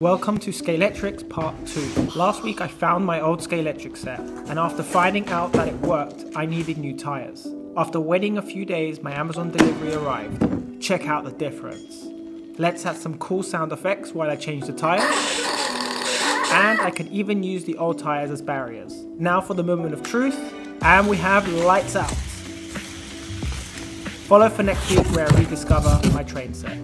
Welcome to Scalextric Part 2. Last week I found my old Scalextric set, and after finding out that it worked, I needed new tyres. After waiting a few days, my Amazon delivery arrived. Check out the difference. Let's add some cool sound effects while I change the tyres. And I can even use the old tyres as barriers. Now for the moment of truth, and we have lights out. Follow for next week where I rediscover my train set.